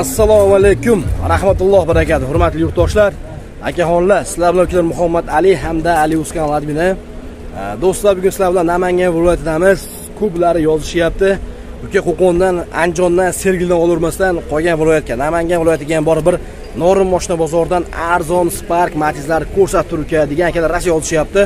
assalomu alaykum rahmatulloh barakatuh hurmatli yurtdoshlar akaxonlar sizlar bilan ukalar muhammad ali hamda ali uskan admini. Do'stlar bugun sizlar bilan namangan viloyatidamiz. Ko'plari yozishyapti. Uka qo'qondan andijondan sergildan olavermasdan qolgan viloyatga. Namangan viloyatiga ham borib bir norin moshina bozoridan arzon spark matizlarni ko'rsatib tur uka degan akalar rosa yozishyapti.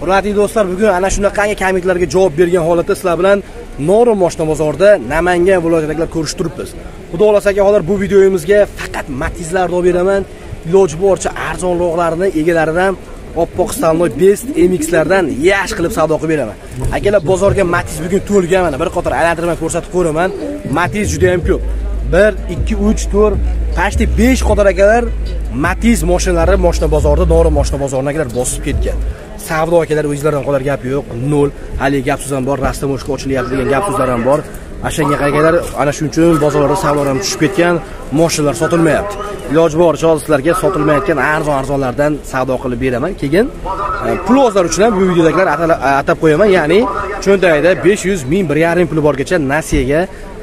Hurmatli do'stlar bugun ana shunaqangi kommentlarga javob bergan holatda sizlar bilan norin moshina bozorida namangan viloyatidagilar ko'rishib turibmiz. Xudo xohlasa hozir bu videoyimizga faqat matizlarni olib beraman iloji boricha arzonroqlarini egalaridan oppoq Stalnoy best mxlardan yaxshi qilib savdo qilib beraman. Akalar bozorga matiz bugun to'lgan mana bir qator aylantirma ko'rsatib ko'raman. matiz juda ham ko'p. Bir ikki uch to'rt почти besh qator akalar matiz moshinalari moshina bozorida norin moshina bozoridagilar akalar bosib ketgan. Savdo akalar o'zlaridan qolar gap yo'q. Nol. Haligi gap so'z ham bor rastamoshka ochilyapti degan gap so'zlar ham bor. Ashanga qaragalar ana shuning uchun bozorlarda savdolar ham tushib ketgan moshinalar sotilmayapti. Iloji boricha hozir sizlarga sotilmayotgan arzon arzonlardan savdo qilib beraman. Keyin e, pulozlar uchun ham bu videodagilar atab qo'yaman. Ya'ni cho'ntagida besh yuz ming bir yarim puli borgacha nasiyaga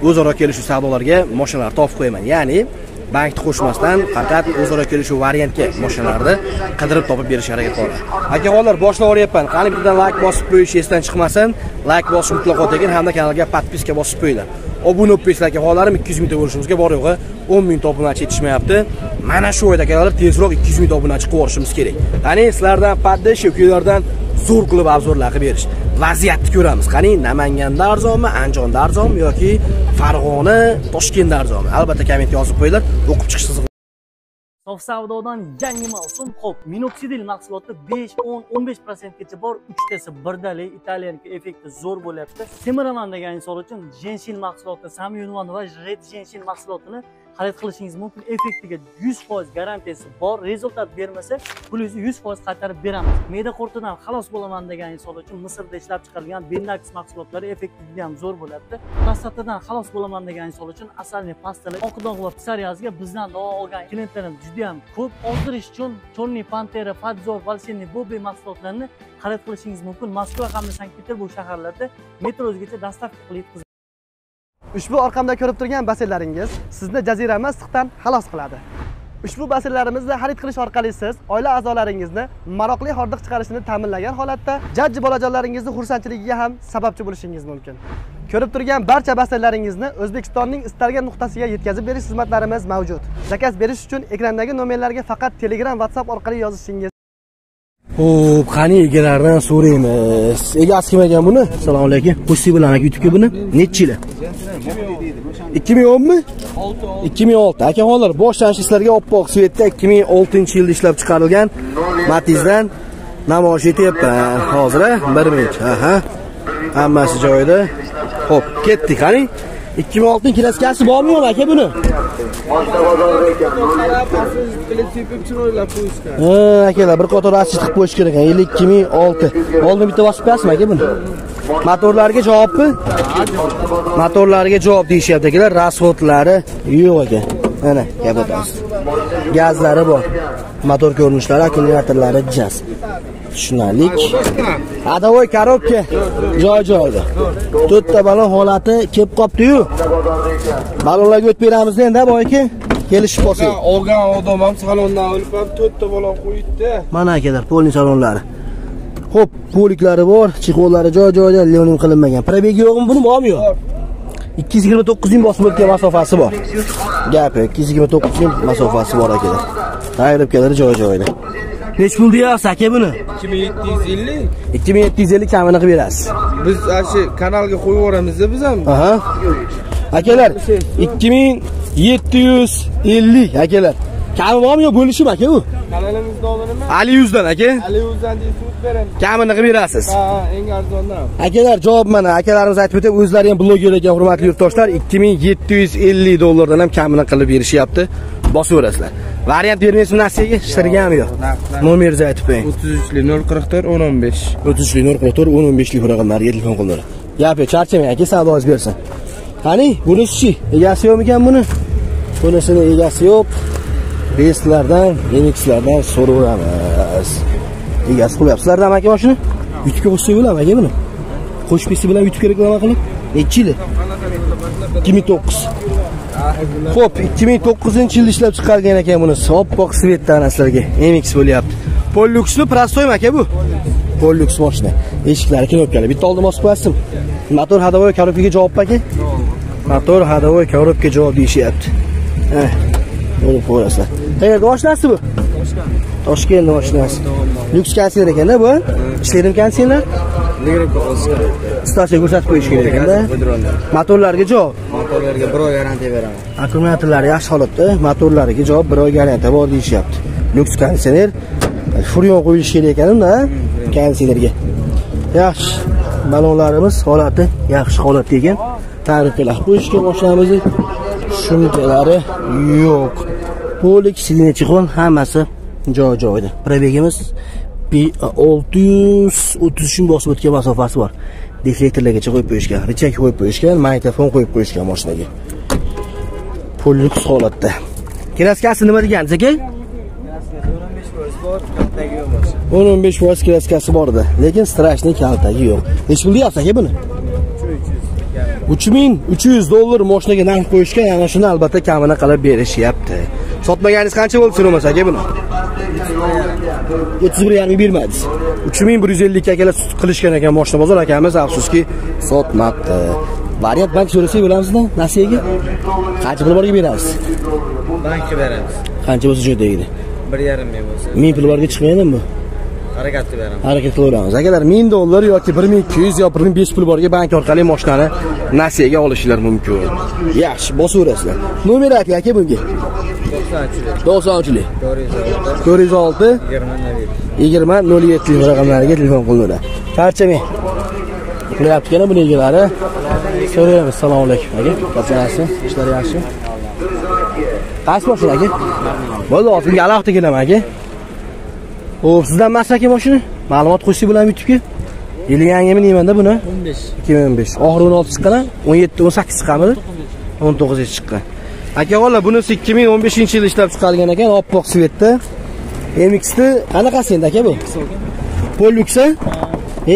o'zaro kelishuv savdolarga moshinalar topib qo'yaman. Ya'ni bank qo'shmasdan faqat o'zaro kelishuv variantga mashinalarni qidirib topib berish harakat qilaman akaxonlar boshlab yuboryapman qani bittadan layk bosib qo'yish esdan chiqmasin. Layk bosish mutlaqo tekin hamda kanalga podpiska bosib qo'yinglar. Obuna bo'lib qo'ysizlar akaxonlarim ikki yuz mingta bo'lishimizga bor yo'g'i. o'n mingta obunachi yetishmayapti. Mana shu oyda akalar tezroq ikki yuz mingta obunachi qilib yuborishimiz kerak. Qani sizlardan poddesh ukalardan zo'r qilib obzorlar qilib berish. Vaziyatni ko'ramiz. Qani namanganda arzonmi andijonda arzonmi yoki farg'ona toshkentda arzonmi? Albatta komment yozib qo'yinglar o'qib chiqish sof savdodan yangi mavsum ho'p minoksidil mahsuloti 5 10 15 prosentgacha bor uchtasi birdalik italyanka effekti zo'r bo'lyapti. Semiraman degan inson uchun jenshin mahsuloti samyunvan va red jenshin mahsulotini xarid qilishingiz mumkin. Effektiga 100% garantiyasi bor. Rezultat bermasa pulingizni 100% qaytarib beramiz. Me'da qurtidan xalos bo'laman degan insonlar uchun misrda ishlab chiqarilgan bendax mahsulotlari effekti juda ham zo'r bo'lyapti. Prostatadan xalos bo'laman degan insonlar uchun asalniy pastalar oqdog' va psoriazga bizdan davo olgan. Klientlarimiz juda ham ko'p. Ozdirish uchun черный pantera fadzor volseniy bobi mahsulotlarini xarid qilishingiz mumkin. Moskva hamda sankt peterburg shaharlarida metro o'zgacha dostavka qilib ushbu orqamda ko'rib turgan basellaringiz sizni jazirama issiqdan xalos qiladi. Ushbu basenlarimizni xarid qilish orqali siz oila a'zolaringizni maroqli hordiq chiqarishini ta'minlagan holatda jajji bolajonlaringizni xursandchiligiga ham sababchi bo'lishingiz mumkin. Ko'rib turgan barcha basellaringizni o'zbekistonning istalgan nuqtasiga yetkazib berish xizmatlarimiz mavjud. Zakaz berish uchun ekrandagi nomerlarga faqat telegram whatsapp orqali yozishingiz Xo'p, qani egalaridan so'raymiz. Egasi kim ekan buni? Assalomu alaykum. Xush bilan aka YouTube'ga buni necha yil? 2010 mi? 2006. Akaxonlar, boshlanish sizlarga oppoq svetda 2006-yilda ishlab chiqarilgan Matizdan namoyish etyapman. Hozir 1 minut. Aha. Hammasi joyida. Xo'p, ketdik, qani. 2006 kraskasi bormi yo'q aka buni? Ha, akalar bir qator asist qilib qo'yish kerak ekan. 52006. Oldin bitta bosib qo'yasizmi aka buni? Motorlarga javobmi? Motorlarga javob deyishyapti akalar. Rasxodlari yo'q ekan. Mana gap o'tamiz. Gazlari bor. Motor ko'rinishlari, akkumulyatorlari jaz. Tushunarlik adavoy korobka joy joyida. To'rtta balon holati kelib qolibdi-yu balonlarga o'tib beramiz endi boy aka kelishib qolsak olgan odam ham salondan olib ham to'rtta balon qo'yibdi mana akalar polni salonlari. Ho'p poliklari bor chexollari joy joyida leonin qilinmagan. Probegi yo'qmi buni bormi yo'q ikki yuz yigirma to'qqiz ming bosib o'tgan masofasi bor. Gapi ikki yuz yigirma to'qqiz ming masofasi bor akalar. Ayribkalari joy joyida nechi pul deyapsiz aka buni? 2750 2750 kamini qilib berasiz. Biz shu kanalga qo'yib yuboramiz-da biz ham aha. Akalar 2750 akalar. Kami bormi yo bo'lishim aka u? Kanalimizning nomi nima ali yuzdan aka. Ali o'zdan deysiz o'tib beramiz. Kamini qilib berasiz. Ha ha eng arzondan akalar javob mana. Akalarimiz aytib o'tib o'zlari ham bloger ekan hurmatli yurtdoshlar. 2750 dollardan ham kamini qilib berishyapti. Bosaverasizlar variant bermaysizmi nasiyaga shtirgami yo'q nomeringizni aytib qo'ying 33 044 1015 o'tishli nur qilib o'n o'n beshlik raqamlarga telefon qilinadi gapi charchamang aka savdoingiz bersin. Qani bunisichi egasi yo'qmikan buni? Bunisini egasi yo'q. Bestlardan mxlardan so'raveramiz egasi qilyapsizlarda aka mana shuni yutibga qo'shsak bo'ladimi aka buni. Qo'shib bilan yutib kerak nima qilib. Nechi yili? Ikki ming to'qqiz Xo'p, 2009-yilda ishlab chiqarilgan ekan buni. Oppoq ana sizlarga MX bo'lyapti. Polluxni prostoymi aka bu? Pollux mashina. Eshiklari knopkali. Bitta oldin bosib qo'yasizmi? Motor ходовой коробкаga javobmi aka? Motor ходовой коробка javob deyishyapti. Ha. buni qo'yasizlar. Qayerda mashinasi bu? Toshkent mashinasi. Lyuks kansler ekanda bu? Ishlaydi kansler? Statsiya ko'rsatib qo'yish kerak ekanda. Motorlarga javob. Motorlarga bir oy garantiya beraman. akkumulyatorlari yaxshi holatda, motorlariga javob bir oy garantiya bor deyishyapti. Lyuks konditsioner furyon qo'yilishi kerak ekan-da, konditsionerga. Yaxshi. Balonlarimiz holati yaxshi holatda ekan. Tariflar qo'yishga mashinamizni shumkalari yo'q. Polik sidinechixon hammasi joy-joyida. Probegimiz 630 ming bosib o'tgan masofasi bor. Deflektorlargacha qo'yib qo'yishgan, richak qo'yib qo'yishgan, magnitofon qo'yib qo'yishgan mashinaga. lyuks holatda. Kraskasi nima degansiz aka? 15 foiz kraskasi bor edi, lekin strashniy kaltagi yo'q. nechi pul deyapsiz aka buni? 3300 dollar mashinaga narx qo'yishgan, ana shuni albatta kamini qilib berishyapti. Sotmaganingiz qancha bo'ldi so'ramasa aka buni? 31.5 bermadingiz. 3150 ga akalar qilishgan ekan mashina bozor akamiz afsuski sotmabdi. Variant bank so'rasak bo'lamizda nasiyaga? Qancha pul borga beramiz? Bankka beramiz. Qancha bo'lsa jo'ydagida? 1.5 ming bo'lsa 1000 pul borga chiqmaydimi bu? Harakat qilib beraman. harakat qilaveramiz akalar 1000 dollar yoki 1200 yo 1500 pul borga bank orqali mashinani nasiyaga olishinglar mumkin. Yaxshi bosaverasizlar. Nomer ayting aka bunga. 90chilik 406 20 20 07 raqamlariga telefon qilinadi. Charchamang qilyapti kana buni egalari so'raymiz assalomu alaykum aka. Qachonasi ishlar yaxshi. Qaysi mashina aka? Bo'ldi hozirga alohida kelaman aka Xo'p, sizdan emas aka mashina? Ma'lumot qo'ysak bo'ladimi YouTube'ga? Yili yangimi deymanda buni? 15 2015. Oxiri 16 chiqqan, 17, 18 chiqqanmi? 19 chiqqan. Aka qo'lla bunisi 2015-yilda ishlab chiqarilgan ekan, oppoq svetda. MX-ni qanaqasi endi aka bu? Pollux a?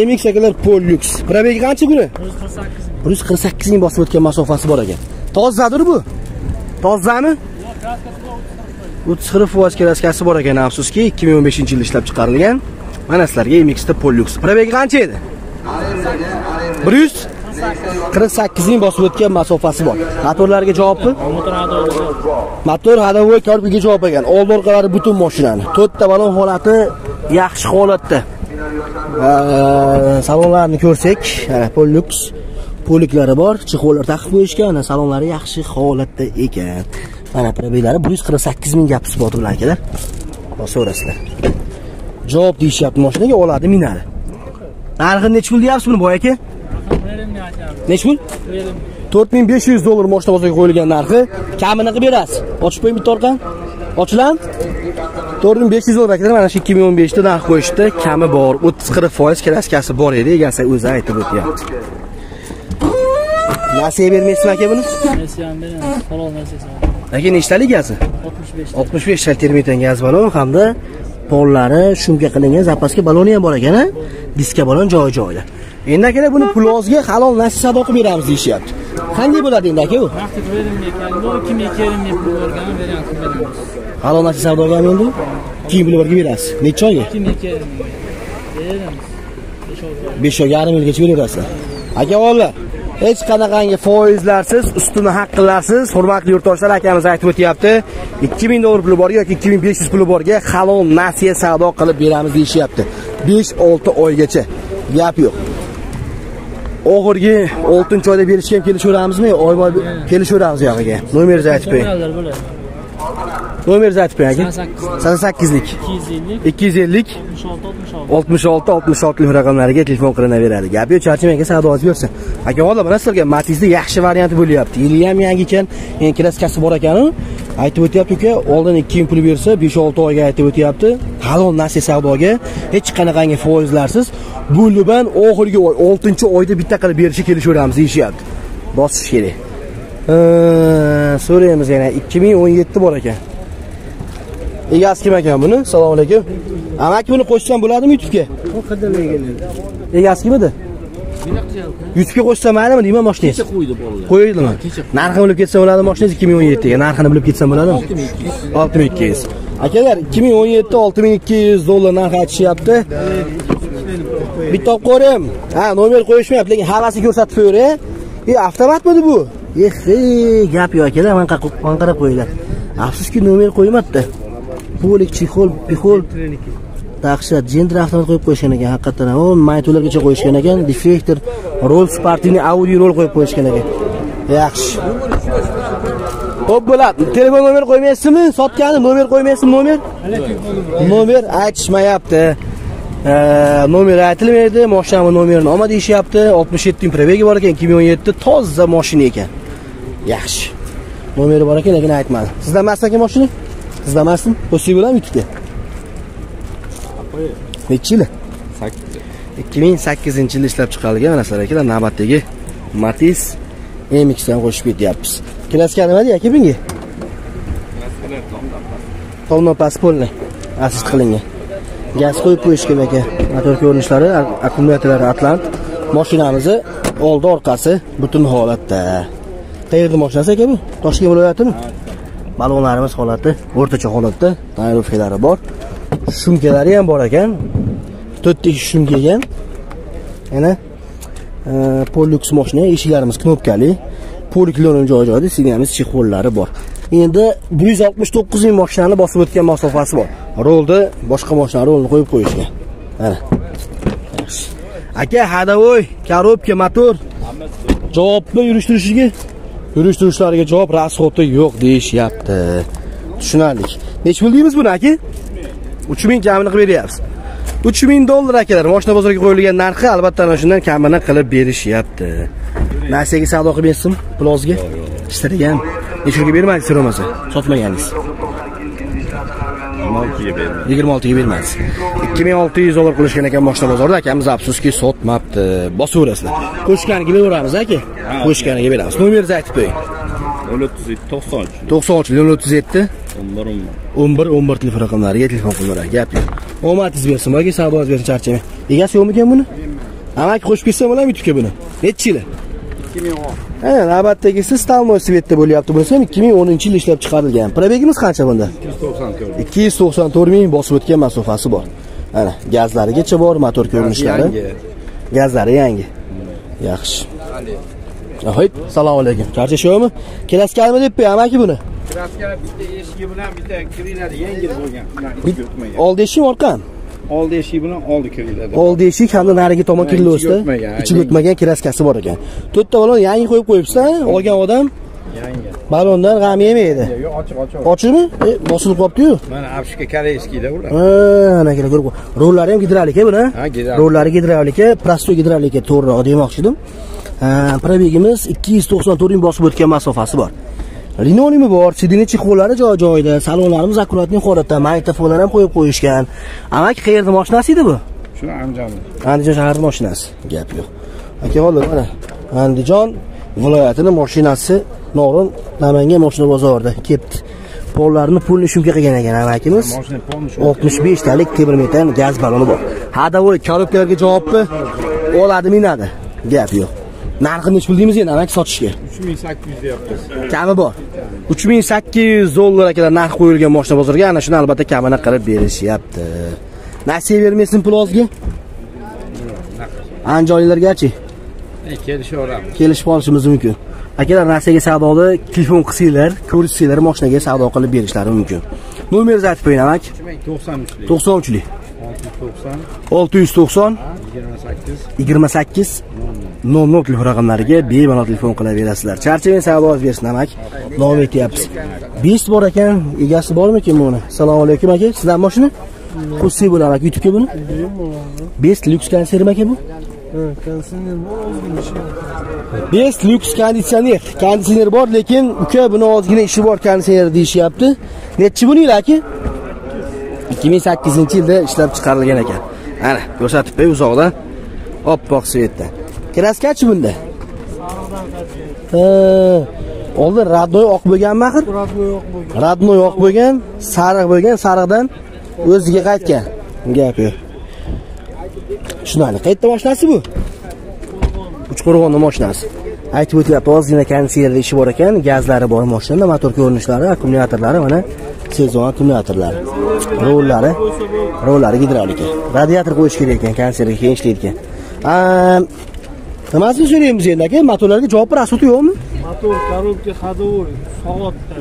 MX akalar Pollux. Probegi qancha buni? 148 ming bosib o'tgan masofasi bor ekan. Tozadir bu? Tozami? 30 foiz kraskasi bor ekan afsuski 2015 yilda ishlab chiqarilgan. Mana sizlarga MX-da Pollux. Probegi qancha edi? 148 ming bosib o'tgan masofasi bor. Motorlarga javobmi? motor haydovchi ходовой korbiga javob bergan. Old orqalari butun mashinani. To'rtta balon holati yaxshi holatda. Va e, salonlarni ko'rsak, mana Pollux poliklari bor, chexollar taqib qo'yishgan, salonlari yaxshi holatda ekan. Mana probeglari 148 ming gap isboti bilan akalar. so'rasizlar Javob deyishyapti mashinaga oladi, minadi. Narxi necha pul deyapsiz buni boy aka? Necha pul? 4500 dollar moshina bozorga qo'yilgan narxi. Kamini qilib berasiz. Ochib qo'ying bitta orqani. Ochilam. 4500 dollar akalar mana shu 2015 da narx qo'yishdi. Kami bor. 30-40 foiz kraskasi bor edi, egasi o'zi aytib o'tyapti. Nasiya bermaysizmi aka buni? Nasiyan beraman Halol nasiyasi. Aka nechtalik gazi? 65. 65 ta termitan gaz balon hamda pollari shumka qilingan zapaska baloni ham bor ekan, a? Diska balon joy joyida. Endi akalar buni pulozga halol nasiya sado qilib beramiz deyishyapti. Qanday bo'ladi endi aka? Vaqti verilmay keldi. Bu kimga kerakli pul bergan beramiz. beramiz. Halol nasiya savdoga ham endi keyin pul borga berasiz. Necha oyga? Kimga kerakli? Beramiz. 5 oy yarim yilgacha beraverasizlar. Aka o'g'illar, hech qanaqangi foizlarsiz, ustini haqqilasiz, hurmatli yurtdoshlar akamiz aytib o'tyapti. 2000 dollar puli borga yoki 2500 puli borga halol nasiya savdo qilib beramiz deyishyapti. 5-6 oygacha. Gap yo'q. Oxirgi 6 oyda berishga ham kelishaveramizmi? Oyma kelishaveramiz yog'iga. Nomeringizni aytib qo'ying. Nomeringizni aytib qo'ying aka. 88 88lik 250 250 66 66. 66 66 raqamlariga telefon qilinaveradi. Gap yo'q, charchamaga savdosi bersin. Aka valla mana sizlarga Matizda yaxshi varianti bo'lyapti. Yili ham yangi ekan, endi kraskasi bor ekan-u. Aytib o'tyapti uka, oldin 2000 pul bersa, 5-6 oyga aytib o'tyapti. Halol nasiya savdoga hech qanaqangi foizlarsiz bo'libdan oxirgi oy 6-oyda bitta qilib berishga kelishaveramiz deyishyapti. Bosish kerak. So'raymiz yana 2017 bor ekan. Egasi kim ekan buni? Assalomu alaykum. Amaki buni qo'shsam bo'ladimi YouTube'ga? Egasi kim edi? YouTube'ga qo'shsa maylimi deyman mashinangiz kecha qo'ydi bolalar. Qo'ydimi narxini bilib ketsam bo'ladi mashinangiz ikki ming o'n yettiga. Narxini bilib ketsam bo'ladimi? Olti ming ikki yuz. Akalar ikki ming o'n yetti olti ming ikki yuz dollar narx aytishyapti. Bitta olib qo'yim ha nomer qo'yishmayapti lekin havasini ko'rsatib qo'yavering e avtomatmidi bu? Ehe gap yo'q akalar mana qarab qo'yinglar. Afsuski nomer qo'ymabdi polik chexol pixol dahshat gender avtomat qo'yib qo'yishgan ekan haqiqatdan o maytulargacha qo'yishgan ekan defektor rol sportivniy audio rol qo'yib qo'yishgan ekan yaxshi ho'p bo'ladi. Telefon nomer qo'ymaysizmi? Sotgani nomer qo'ymaysizmi nomer? Nomer aytishmayapti. Ee, nomer aytilmaydi, moshinani nomerini olma deyishyapti. 67 ming probegi bor ekan, 2017 toza mashina ekan. Yaxshi. Nomeri bor ekan, lekin aytmadi. Sizda emasmi ekan mashina? Sizda emasmi? Qo'ysa bo'ladimi YouTube'ga? ikki ming 2008 yilda ishlab chiqarilgan narsalar akalar navbatdagi Matiz MX dan qo'shib ketyapmiz. Klaska nima deydi aka bunga? Tomno paspolni assist qilingan. Gaz qo'yib qo'yishgan ekan. Motor ko'rinishlari, akkumulyatorlari Atlant. Mashinamizni oldi orqasi butun holatda. qayerni mashinasi aka bu? Toshkent viloyatimi? Balonlarimiz holati o'rtacha holatda, tonirovkalari bor. Shumkalari ham bor ekan. 4 ta ekan. Yana e, Polux eshiklarimiz knopkali. Poliklonim joy joyida signamiz chexollari bor. Endi 169 ming mashinani bosib o'tgan masofasi bor. rolni boshqa mashina rolni qo'yib qo'yishgan. Mana. Aka, hadavoy, коробка motor. Javobni yurishtirishiga yurishtirishlariga javob rasxoti yo'q deyishyapti. tushunarlik Nech pul deymiz buni aka? 3000 kamini qilib beryapsiz. 3000 dollar akalar mashina bozoriga qo'yilgan narxi albatta ana shundan kamini qilib berishyapti. Nasiyaga savdo qilib bersizmi? Plozga? Ishtiragan. Nechga bermaysiz so'ramasa? Sotmaganingiz. 26 ga bermaysiz. 2600 dollar qilishgan ekan mashina bozorida akamiz afsuski sotmabdi. Bosaverasizlar. Qo'shganiga beraveramiz aka. Qo'shganiga beramiz. Nomeringizni aytib qo'ying. 97 93 93 037 11 11 11 telefon raqamlariga telefon qilaveradi. Gap yo'q. Omadingiz bersin, yoki savdoingiz bersin, charchamang. Egasi yo'qmi ekan buni? Amaki qo'shib ketsam bo'ladimi YouTube'ga buni? Necha yili? 2010. Ha, navbatdagisi Stalmoy Svetda bo'lyapti. Bunisi ham 2010-yil ishlab chiqarilgan. Probegimiz qancha bunda? 294 294 ming bosib o'tgan masofasi bor. Mana gazlarigacha bor, motor ko'rinishlari. Gazlari yangi. Yaxshi. Ahoy, assalomu alaykum. Charchash yo'qmi? Kelaskanmi deb amaki buni? kraska bitta eshigi bilan bitta kiriladi yengil bo'lgan Oldi eshik orqam. Oldi eshigi bilan oldi kiriladi Oldi eshik hamda narigi tomon kirli ichiga o'tmagan, kraskasi bor ekan. To'rtta balon yangi qo'yib qo'yibsiz, olgan odam yangi balondan g'am yemaydi. yo'q ochiq ochiq Ochiqmi? E, bosilib qolibdi-yu. mana apshka koreyskiyda ular Ha, ana kelar ko'rib. Rollari ham gidravlika buni. Ha, gidravlika. Rollari gidravlika, prostoy gidravlika to'g'riroq demoqchi edim. Probegimiz 294 ming bosib o'tgan masofasi bor. Linoleumi bor, sidini chexollari joy-joyida, salonlarimiz akkuratniy holatda, magnitofonlar ham qo'yib qo'yishgan. Amaki qayerda mashinasi edi bu? shu andijon Andijon shahar mashinasi. Gap yo'q. Aka bo'ldi mana. Andijon viloyatining mashinasi Norin Namangan mashina bozorida kelibdi. Pollarni pulni shumka qilgan ekan amakimiz. mashina polnish 65 talik temir metan gaz baloni bor. Hadavoy korobkalarga javobni oladi, minadi. Gap yo'q. Narxini nech pul deymiz endi amak sotishga? 3800 deyapmiz Kami bor. 3800 dollar akalar narx qo'yilgan mashina bozoriga ana shuni albatta kamini qilib berishyapti. Nasiya bermaysin pul ozga? Anjoylargachi kelishaveramiz kelishib olishimiz mumkin. Akalar nasiyaga savdoda telefon qilsanglar, ko'rishsanglar mashinaga savdo qilib berishlari mumkin. Nomeringizni aytib qo'ying amak. 93lik 93lik 690 690 28 28 00 telefon raqamlariga bemalol telefon qilaverasizlar. Charchamang savdoingiz bersin amak. Davom etyapmiz. 5 bor ekan, egasi bormikin buni? Assalomu alaykum aka. Sizdan mashina? Qo'shsak bo'lar aka YouTube'ga buni? Best Lux konditsionermi aka bu? Best Lux konditsioner. Konditsioner bor, lekin uka buni ozgina ishi bor konditsioner deyishyapti. Nechi buni aka? 2008-yilda ishlab chiqarilgan ekan. Ana, ko'rsatib qo'y uzoqdan. Oppoq svetda. Kraskachi bunda? Ha, oldin radnoy oq bo'lganmi axir? Radnoy oq bo'lgan. Radnoy oq bo'lgan, sariq bo'lgan, sariqdan o'ziga qaytgan. Gap yo'q. Tushunarli. Qayerda mashinasi bu? uchqo'rg'onni mashinasi aytib o'tyapti ozgina konditsionerda ishi bor ekan gazlari bor mashinada motor ko'rinishlari akkumulyatorlari mana sezon akkumulyatorlari rollari rollari gidravlika radiator qo'yish kerak ekan konditsionerga keyin ishlaydi ekan nimasini so'raymiz endi aka? Motorlarga javob rasudi yo'qmi? Motor коробка ходовой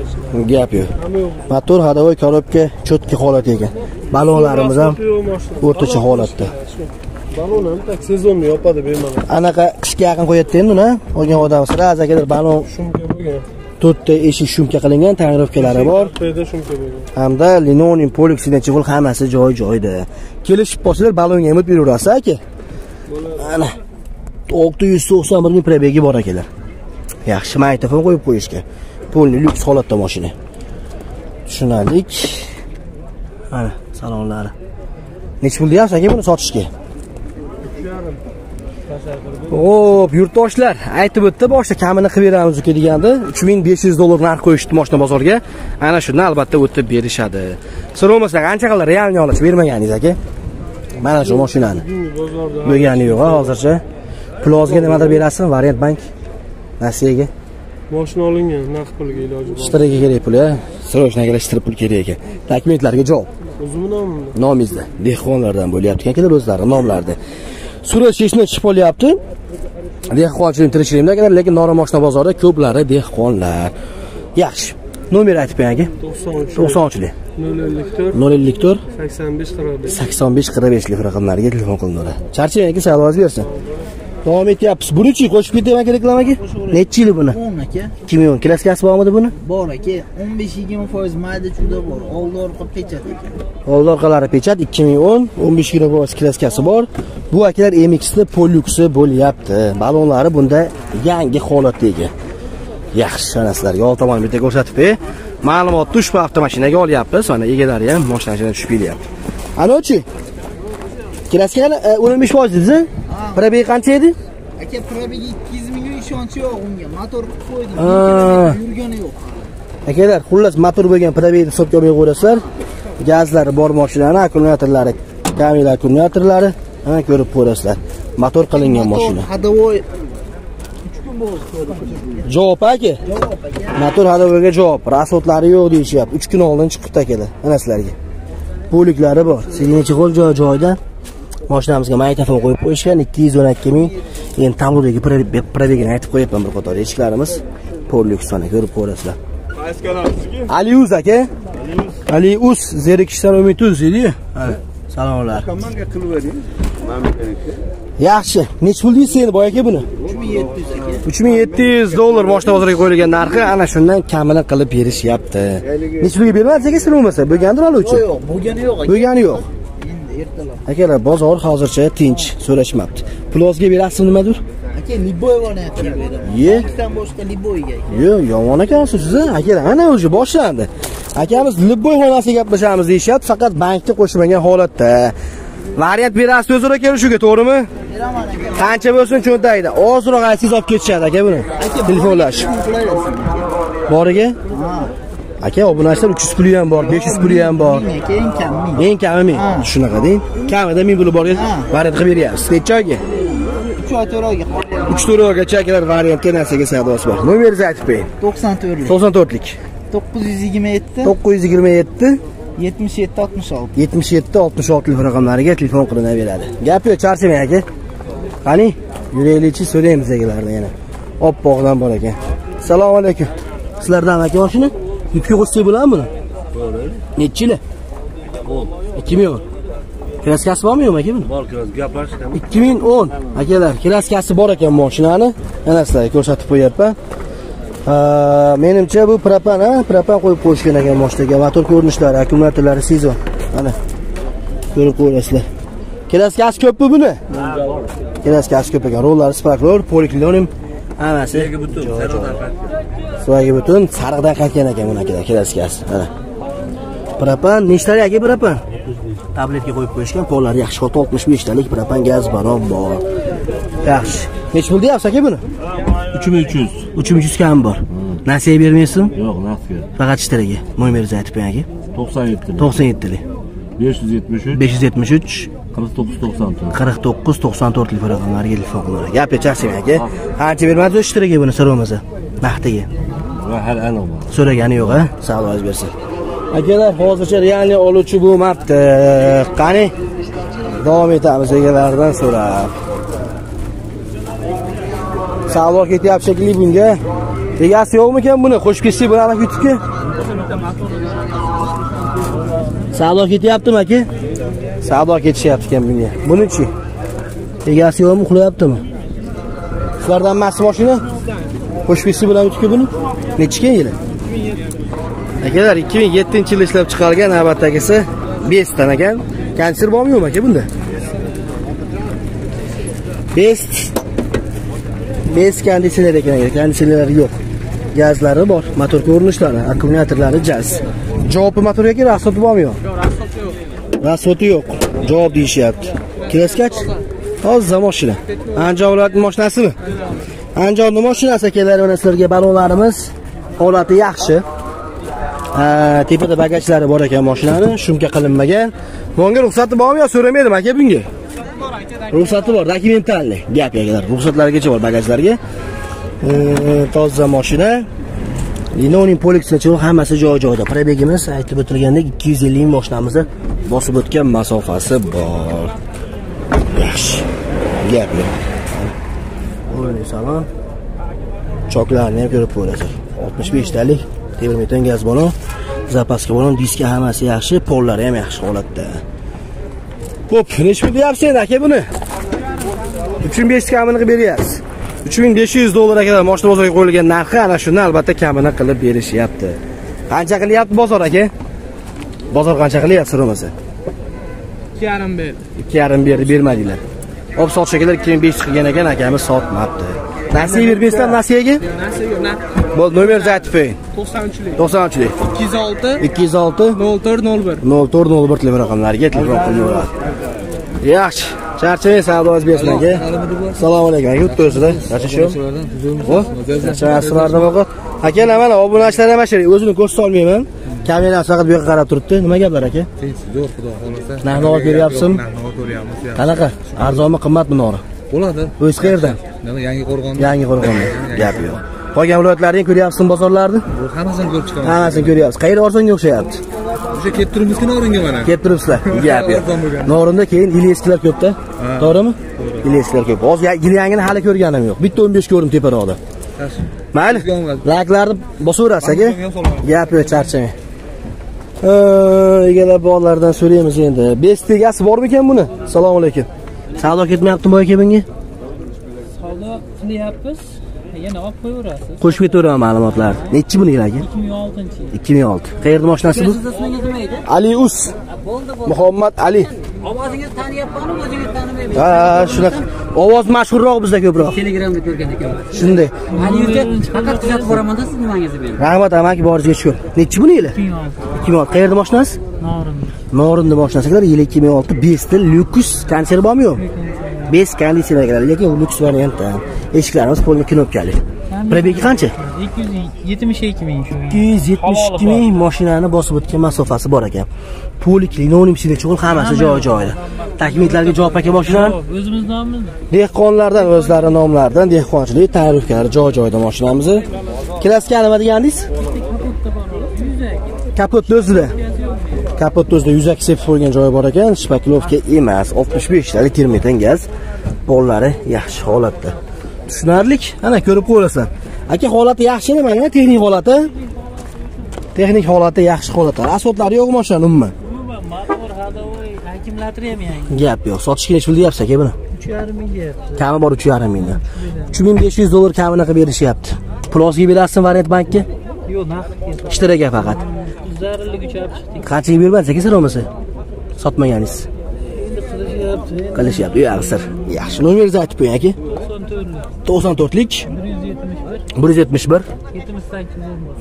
ishlaydi gap yo'q. Motor ходовой коробка cho'tka holat ekan ballonlarimiz ham o'rtacha holatda. balon ham tak sezonni yopadi bemalol. Anaqa qishga yaqin qo'yadida endi uni olgan odam sразу akalar ballon shumka bo'lgan. to'rtta eshik shumka qilingan tonirovkalari bor. Hamda linoleum polik chig'il hammasi joy joyida kelishib qolsalar ballonga emib beraverasiz aka? Ana olti yuz to'qson bir ming probegi bor akalar yaxshi magnitofon qo'yib qo'yishgan полный lyuks holatda mashina tushunarlik mana salonlari nechi pul deyapsiz aka buni sotishga ho'p yurtdoshlar, aytib o'tdi, boshida kamini qilib beramiz uka deganda 3500 dollar narx qo'yishdi mashina bozorga. Ana shuni albatta o'tib berishadi. Sir bo'lmasa qancha qildi realni olasiz bermaganingiz aka? Mana shu mashinani. Bo'lgani yo'q hozircha. Plozga nimadir berasizmi? Variant bank. Nasiyaga. moshina olingan naqd pulga iloji bor. Shtraga kerak pul? Srochna kerak shtir pul kerak ekan. Dokumentlarga javob. o'zimni nomimda. Nomingizda. Dehqonlardan bo'lyapti akalar o'zlari nomlarida surat chechni chiqib qolyapti dehqonchilik tirikchiligimda akalar lekin nora moshina bozorida ko'plari dehqonlar. Yaxshi. Nomer aytib bering aka. To'qson uch to'qsonchilik nol ellik to'rt nol ellik to'rt sakson besh qirq besh. Sakson besh qirq beshlik raqamlariga telefon qilinadi. Charchamang aka salomat bersin davom etyapmiz. Bunichi qo'shib ketaman aka reklamaga nechi yili buni? 10 aka. Ikki ming o'n klaskasi bormidi buni? Bor aka 15-20 foiz mayda chuda bor. Oldi orqa pechat ekan oldi orqalari pechat 2010 15 kilovolt klaskasi bor. Bu akalar MX ni Polyuxi bo'lyapti. Ballonlari bunda yangi holatda ekan yaxshi ishonasizlar yo'l tomon bitta ko'rsatib ber ma'lumotni ushbu avtomashinaga olyapmiz. Mana egalari ham moshina ichidan tushib kelyapti. Anochi klaskani 15 foiz dedingiz probeg qancha edi? Aka probiga 200 million ishonchi yo'q unga. Motor qilib qo'ydik Aa. yurgani yo'q. Akalar xullas motor bo'lgan probegni hisobga olmay qo'yasizlar. Gazlari bor mashinani akkumulyatorlari kamil akkumulyatorlari mana ko'rib ko'rasizlar motor qilingan mashina ходовой 3 kun bo'ldi qo'ydik javob aka? Motor hadovaga javob. Rasodlari yo'q deyishyapti. Uch kun oldin chiqibdi akalar mana sizlarga poliklari bor. Signature joy joyida mashinamizga magnitofon qo'yib qo'yishgan ikki yuz o'n ikki ming. Endi tamludagi probegini aytib qo'yapman bir qator eshiklarimiz. Polyuks mana ko'rib ko'rasizlar. Aliuz aka. Aliuz zerikishdan umidsiz deydiyu salomlar. Yaxshi. Nechi pul deysiz endi boy aka buni? 3700 aka. 3700 dollar moshina bozoriga qo'yilgan narxi ana shundan kamini qilib berishyapti. Nechi pulga bermadingiz aka siz bo'lmasa? Bo'lgandir oluvchi yo'q bo'lgani yo'q bo'lgani yo'q ertalab. Akalar bozor hozircha tinch so'rashmabdi. Plozga berasizmi nimadir aka liboyevani aytib beraman Ye. boshqa liboyga yo'q yomon ekansiz siz akalar ana уже boshlandi. Akamiz libboy xonasiga gaplashamiz deyishyapti faqat bankni qo'shmagan holatda. Variant berasiz o'zaro kelishuvga to'g'rimi? Beraman aka. Qancha bo'lsin cho'ntagida ozroq aytsangiz olib ketishadi aka buni. Telefonlash. qilaversin boriga aka obunachlar 300 puli ham bor 500 puli ham bor. Aka eng kam ming eng kami ming shunaqa deng. Kamida ming puli borga variant qilib beryapsiz. Necha oyga? 3 oy to'rt oyga uch to'rt oygacha akalar variantga narsaga savdosi bor. Nomeringizni aytib bering 94 to'qson to'rtlik. 927 to'qqiz yuz yigirma yetti. 77 66 yetmish yetti oltmish olti raqamlariga telefon qilinaveradi. Gap yo'q charchamang aka. Qani? Yuraylikchi so'raymiz egalardan yana. Oppoqdan bor ekan. Assalomu alaykum. Sizlardan aka mashina yukga qo'shsak bo'ladimi buni nechi yili ikki ming o'n. Kraskasi bormi yo'qmi aka buni Bor kiraz. Gaplashdik. ikki ming o'n. Akalar kraskasi bor ekan mashinani mana sizlarga ko'rsatib qo'yyapman Ha, menimcha bu propan ha? Propan qo'yib qo'yishgan ekan moshinaga motor ko'rinishlari akkumulyatorlari sezon mana ko'rib ko'rasizlar kraskasi ko'pmi buni kraskasi ko'p ekan. Rollari sparklor poliklinonim hammasi butun svagi butun sariqdan qaytgan ekan buni akalar kraskasi mana propan nechtalik aka propan tabletga qo'yib qo'yishgan pollari yaxshi. Oltmish beshtalik propan gaz barob bor. Yaxshi. Nechi pul deyapsiz aka buni? 3300. uch ming yuz kami bor. Nasiya bermaysizmi Yo'q, naqdga. faqat ishtaraga nomeringizni aytib bering aka 97. to'qson yettili. 573 besh yuz yetmish uch qirq to'qqiz to'qson to'rt qirq to'qqiz to'qson raqamlarga telefon gapga charchamang aka qancha bermadi buni so'ramasa vaqtiga va hali aniq bor. So'ragani yo'q a savdoingiz bersin. Akalar hozircha realni oluvchi bo'lmabdi. Qani? Davom etamiz egalaridan so'rab. Savdo ketyapti shekilli bunga. Egasi yo'qmikan buni? Qo'shib ketsak bo'larmi yutibga savdo ketyaptimi aka savdo ketishyapti ekan bunga. Bunichi egasi yo'qmi uxlayaptimi? Sizlardan emasmi mashina ketsak bo'larmi yutibga buni. Nechiga yili? Akalar 2007 yilda ishlab chiqarilgan navbatdagisi bestdan ekan konditsioner bormi yo'qmi aka bunda? Best. Best konditsioner ekan konditsionerlari yo'q. Gazlari bor motor ko'rinishlari akkumulyatorlari jaz. Javobi motorga aka rasxoti bormi yo'q rasxoti yo'q javob deyishyapti. Kraskach toza moshina andijon viloyatini mashinasimi andijonni mashinasi akalar mana sizlarga balonlarimiz holati yaxshi. Tepada bagajlari bor ekan moshinani. Shumka qilinmagan. Bunga ruxsati bormi yo so'ramaydimi aka bunga? Ruxsati bor dokumentalniy gap akalar ruxsatlargacha bor bagajlarga. Toza moshina. Endi uning poliksiyachi hammasi joy joyida. Probegimiz aytib o'tilgandek 250 ming mashinamizni bosib o'tgan masofasi bor. Yaxshi. Gap yo'q. Salom. Choklarni ham ko'rib qo'yasiz 65 beshtalik temir metan gaz balon zapaska balon diski hammasi yaxshi pollari ham yaxshi holatda. Ho'p nechi pul deyapsiz endi aka buni? 3500 kamini qilib beryapsiz. 3500 dollar akalar mashina bozorga qo'yilgan narxi ana shuni albatta kamini qilib berishyapti. Qancha qilyapti bozor aka? Bozor qancha qilyapti so'ramasa ikki yarim ber ikki yarim berdi bermadinglar. Olib sotishganlar ikki ming besh yuz qilgan ekan akamiz sotmabdi. Nasiya bermaysizlar nasiyaga? Bo'ldi nomerni aytib qo'ying to'qsonchilik to'qsonchilik ikki yuz olti. ikki yuz olti. Nol to'rt nol bir. Nol to'rt nol bir telefon raqamlariga telefon qilaveradi yaxshi charchamang savdoingiz bersin aka assalomu alaykum. Aka qo'yasizlar yashashib yaxshilardan ovqat aka mana obunachilar ham shu o'zini ko'rsatolmayman kamerasi faqat bu yoqqa qarab turibdi. Nima gaplar aka? Zo'r xudo xohlasa. Narx navo ko'ryapsizmi navo ko'ryapmiz qanaqa? Arzonmi qimmatmi nori? Bo'ladi. O'zi qayerdan yangi qo'rg'on yangi qo'rg'onda gap yo'q. Qolgan viloyatlarni hammasini bozorlarni? Hammasini ko'rib chiqaman. Hammasini ko'ryapsiz. Qayeri arzonga o'xshayapti o'sha kelib turibmizku noringa mana. Kelib turibsizlar gap yo'q norinda keyin ilesklar ko'pda. To'g'rimi? Ilesklar ko'p. Hozir yil yangini hali ko'rganim yo'q. Bitta o'n besh ko'rdim teparoqda. Mayli. Laklarni bosaverasiz aka. Gap yo'q charchamang Ha, egalar bog'lardan so'raymiz endi. Best egasi bormi ekan buni? Assalomu alaykum. Savdo ketmayaptimi boy aka bunga savdo qilyapmiz yana olib qo'yaverasiz. Qo'shib ketaveraman ma'lumotlarni nechi buni aka ikki ming oltinchi yil. Ikki ming olti. Qayerda mashinasi bu? Ali us. Bo'ldi muhammad ali. Ovozingizni taniyapmanu o'zingizni tanimayman ha shunaqa. Ovoz mashhurroq bizda ko'proq. Telegramda ko'rgan ekanman shunday. Ali yurtga faqat kuzatib boramanda siz nimangizni bering rahmat amaki boringizga shukur nechi buni yili? Ikki ming olti. Ikki ming olti. Qayerda mashinasi? Norin norinda mashinasilar yili ikki ming olti besti lyuks bormi yo'q bes konditsioner lekin u lyuks variantda eshiklarimiz polni knopkali probegi qancha ikki yuz yetmish ikki ming ikki yuz yetmish ikki ming mashinani bosib o'tgan masofasi bor ekan. Polik linonim chigul hammasi joy joyida takliflarga javob aka mashinani o'zimiz nomimiz? Dehqonlardan o'zlari nomlaridan dehqonchilik tayyorgarligi joy joyida mashinamizni kraska nima degandingiz kapotni o'zida kapotni o'zida yuzak sepib qo'ygan joyi bor ekan shpakilovka emas oltmish beshtalik termitan gaz pollari yaxshi holatda. Tushunarlik ana ko'rib qo'yasan. Aka holati yaxshi nimani texnik holati. Texnik holati yaxshi holatda. Asfaltlari yo'q mashinani umuman. Motor akkumulyatori ham yangi gap yo'q sotishga nechi pul deyapsiz aka buni? Uch yarim ming deyapti kami bor uch yarim mingdan uch ming besh yuz dollar kamini qilib berishyapti. Pulosga berasizmi variant bankka? Yo'q naqd ishtiraga faqat zararligicha olib chiqdik qanchaga bermadingiz aka so'ramasa sotmaganingiz endi qilishyapti qilishyapti yo'q sir. Yaxshi nomeringizni aytib qo'ying aka. to'qson to'rtlik. bir yuz yetmish bir.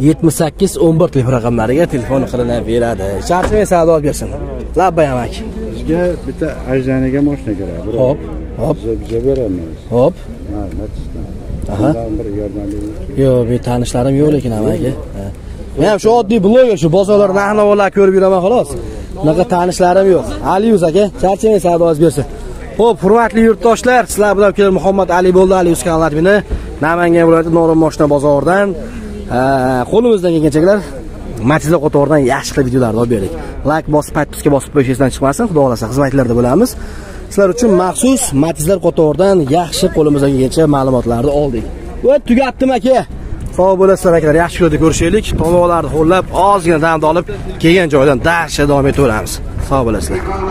yetmish sakkiz o'n bir. telefon raqamlariga telefon qilinaveradi charchamay savdo bersin. Labbay amaki bizga bitta ajdaniga moshina kerak hop hop. Biza biza beramiz hop. Bir yordam yo'q bu tanishlarim yo'q lekin amaki. Men ham shu oddiy bloger shu bozorlar narxnavolarni ko'rib yuraman xolos Bunaqa tanishlarim yo'q. Aliyuz aka, charchamang savdoingiz bersin. Xo'p, hurmatli yurtdoshlar, sizlar bilan kelib Muhammad Ali bo'ldi, Aliyuz kanal admini Namangan viloyati Norin moshina bozoridan qo'limizdan kelganchalar Matizlar qatoridan yaxshi qilib videolarni olib berdik. Like bosib, podpiska bosib qo'yishingizdan chiqmasin, xudo xolasa xizmatlarda bo'lamiz. Sizlar uchun maxsus Matizlar qatoridan yaxshi qo'limizdan kelgancha ma'lumotlarni oldik. Va tugatdim aka. Sog' bo'lasizlar akalar, yaxshi kunlarda ko'rishaylik. Tomoqlarni ho'llab, ozgina damni olib, kelgan joydan darsga davom etaveramiz. Sog' bo'lasizlar.